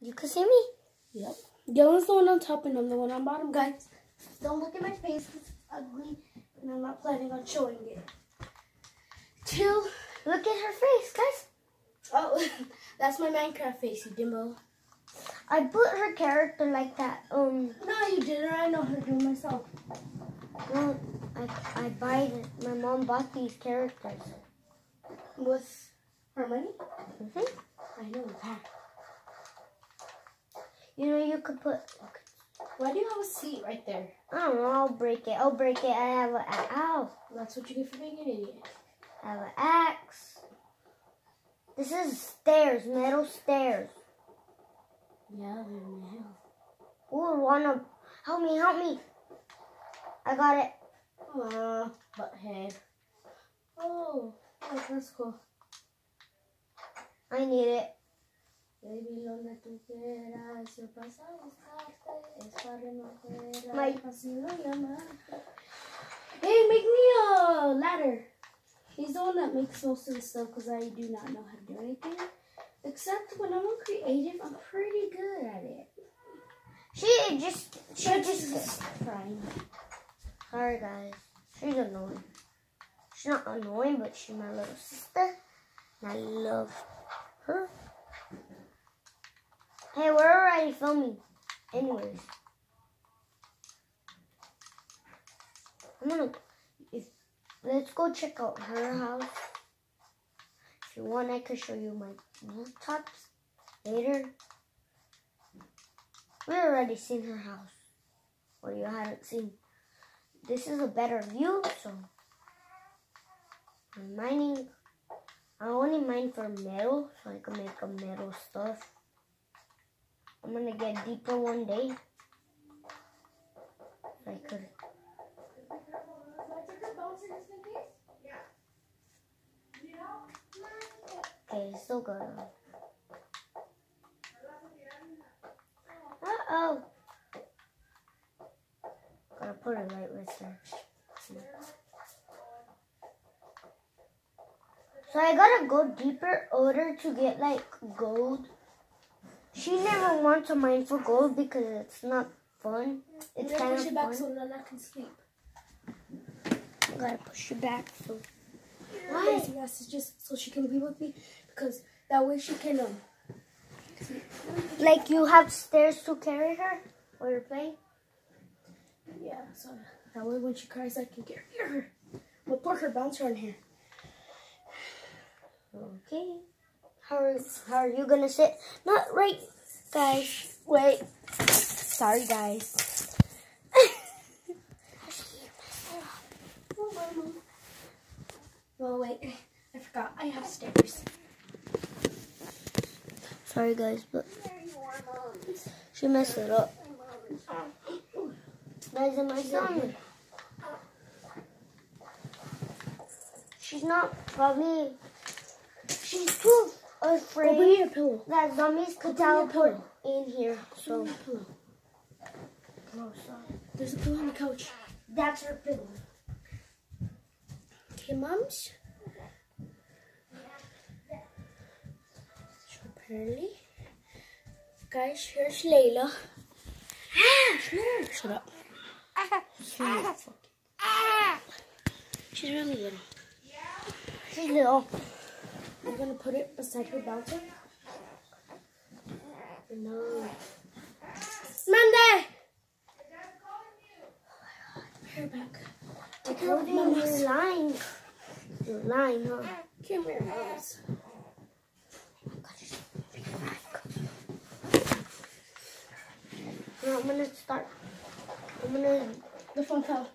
You can see me? Yep. Dylan's the one on top and I'm the one on bottom, guys. Don't look at my face. It's ugly and I'm not planning on showing it. Till, Look at her face, guys. oh, that's my Minecraft face, you dimbo. I put her character like that. Um, No, you didn't. I know how to do it myself. no, I I buy it. My mom bought these characters. With her money? hmm I know that. You know, you could put. Why do you have a seat right there? I don't know. I'll break it. I'll break it. I have an ow. That's what you get for being an idiot. I have an axe. This is stairs, metal stairs. Yeah, they're now. Ooh, wanna help me? Help me! I got it. Aw, butthead. Oh, oh, that's cool. I need it. Baby, donde tú quieras, yo paso a buscarte, es para My- pasión y amarte. Hey, make me a ladder. He's the one that makes most of the stuff because I do not know how to do anything. Except when I'm creative, I'm pretty good at it. She just, she But just. just trying. Sorry, guys. She's annoying. She's not annoying, but she's my little sister. And I love her. Hey, we're already filming. Anyways. I'm gonna. If, let's go check out her house. If you want, I could show you my rooftops later. We already seen her house. Or you haven't seen this is a better view, so I'm mining. I only mine for metal, so I can make a metal stuff. I'm gonna get deeper one day. I could. Okay, still good. Uh oh. Gotta put it right right there. So I gotta go deeper order to get like gold. She never wants to mine for gold because it's not fun. It's kind push of it back fun. so Lala can sleep. gotta push it back so. Why? Yes, it's just so she can be with me because that way she can um. Like you have stairs to carry her while you're playing. Yeah, so that way when she cries, I can get her. We'll put her bouncer on here. Okay. How are, how are you gonna sit? Not right, guys. Wait. Sorry, guys. Well, wait. I forgot. I have stairs. Sorry, guys, but she messed it up. Guys, am I son? She's not probably. She's too afraid pillow. that zombies could teleport in here. So, pillow. no. There's a pillow on the couch. That's her pillow. Okay, mums. So apparently, guys, here's Layla. Ah! Shut up. She's really fucking- She's really little. She's little. I'm gonna put it beside her bouncer. No. Monday! Hair back. Care of Cody, you're lying. You're lying, huh? Come here. Now I'm gonna start. I'm gonna. The phone fell.